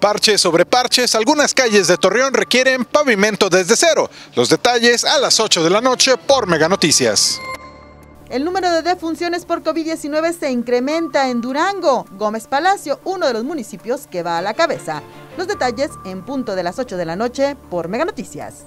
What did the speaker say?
Parches sobre parches, algunas calles de Torreón requieren pavimento desde cero. Los detalles a las 8 de la noche por Mega Noticias. El número de defunciones por COVID-19 se incrementa en Durango. Gómez Palacio, uno de los municipios que va a la cabeza. Los detalles en punto de las 8 de la noche por Mega Noticias.